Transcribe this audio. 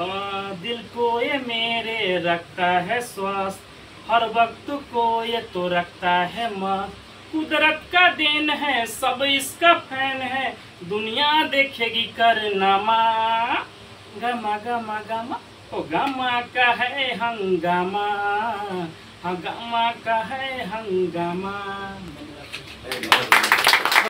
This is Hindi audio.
हाँ दिल को ये मेरे रखता है श्वास। हर वक्त को ये तो रखता है मस्त कुदरत का देन है, सब इसका फ़ैन है। दुनिया देखेगी करनामा गमा गमा गमा। ओ, गमा का है हंगामा। हाँ, हंगामा का है हंगामा।